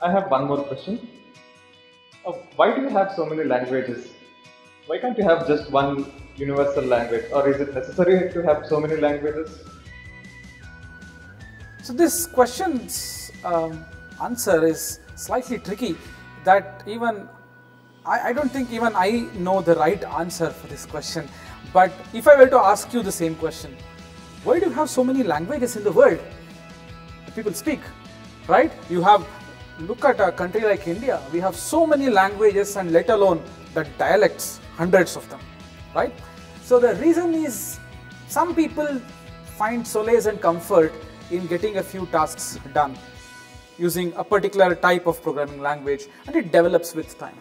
I have one more question. Uh, why do you have so many languages? Why can't you have just one universal language? Or is it necessary to have so many languages? So this question's um, answer is slightly tricky that even I, I, don't think even I know the right answer for this question. But if I were to ask you the same question, why do you have so many languages in the world? People speak, right? You have, look at a country like India, we have so many languages and let alone the dialects, hundreds of them, right? So the reason is some people find solace and comfort in getting a few tasks done using a particular type of programming language and it develops with time.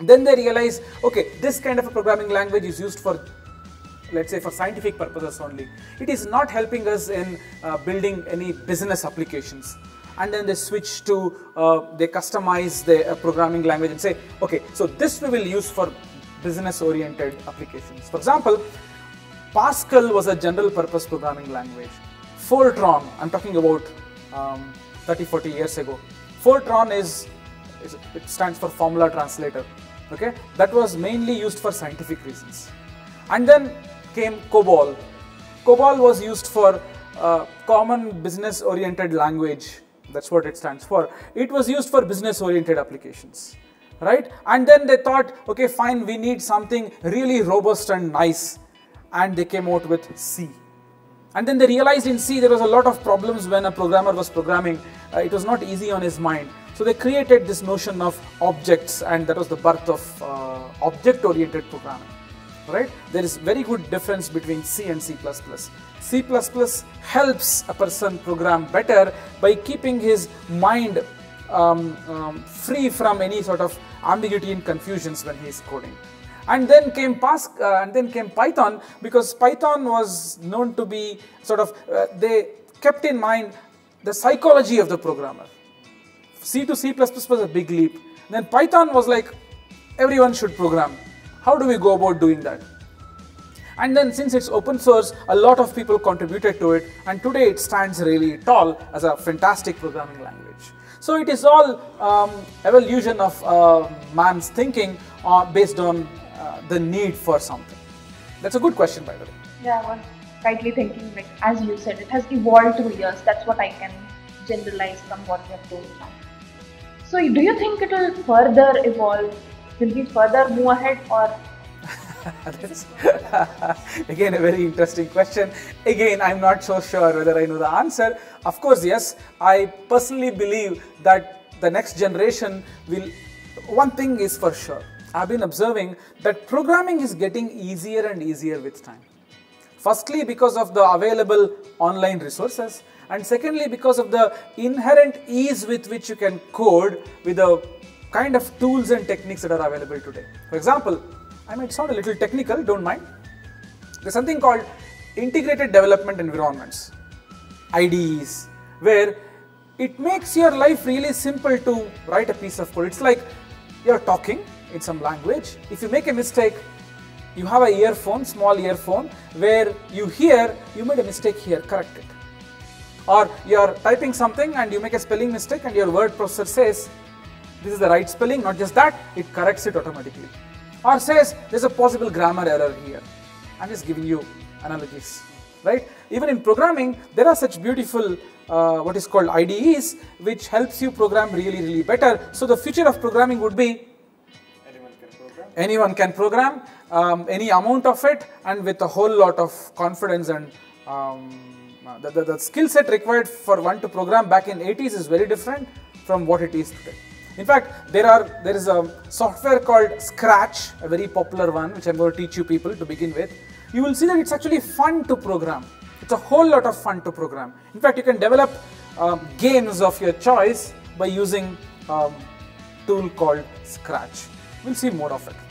Then they realize, okay, this kind of a programming language is used for, let's say, for scientific purposes only. It is not helping us in uh, building any business applications. And then they switch to, uh, they customize the uh, programming language and say, okay, so this we will use for business oriented applications. For example, Pascal was a general purpose programming language. Fortran, I'm talking about um, 30, 40 years ago. Fortran is, it stands for formula translator okay that was mainly used for scientific reasons and then came COBOL COBOL was used for uh, common business oriented language that's what it stands for. It was used for business oriented applications right? And then they thought okay fine we need something really robust and nice. And they came out with C. And then they realized in C there was a lot of problems when a programmer was programming. Uh, it was not easy on his mind. So they created this notion of objects and that was the birth of uh, object-oriented programming, right? There is very good difference between C and C++. C++ helps a person program better by keeping his mind um, um, free from any sort of ambiguity and confusions when he is coding. And then came Pas uh, and then came Python because Python was known to be sort of uh, they kept in mind the psychology of the programmer C to C++ was a big leap. Then Python was like, everyone should program. How do we go about doing that? And then since it's open source, a lot of people contributed to it and today it stands really tall as a fantastic programming language. So it is all um, evolution of uh, man's thinking uh, based on uh, the need for something. That's a good question by the way. Yeah, I was rightly thinking like as you said, it has evolved through years. That's what I can generalize from what you have told now. So do you think it will further evolve? Will we further move ahead or That's again a very interesting question. Again, I'm not so sure whether I know the answer. Of course, yes, I personally believe that the next generation will. One thing is for sure. I've been observing that programming is getting easier and easier with time. Firstly, because of the available online resources, and secondly because of the inherent ease with which you can code with the kind of tools and techniques that are available today. For example, I might sound a little technical, don't mind. There's something called integrated development environments, IDEs, where it makes your life really simple to write a piece of code. It's like you're talking in some language. If you make a mistake, you have a earphone, small earphone, where you hear, you made a mistake here, correct it or you are typing something and you make a spelling mistake and your word processor says this is the right spelling, not just that, it corrects it automatically. Or says there's a possible grammar error here. I'm just giving you analogies, right? Even in programming, there are such beautiful uh, what is called IDEs which helps you program really, really better. So the future of programming would be anyone can program, anyone can program um, any amount of it and with a whole lot of confidence and um, uh, the, the, the skill set required for one to program back in 80s is very different from what it is today. In fact, there are there is a software called Scratch, a very popular one, which I'm going to teach you people to begin with. You will see that it's actually fun to program. It's a whole lot of fun to program. In fact, you can develop um, games of your choice by using a um, tool called Scratch. We'll see more of it.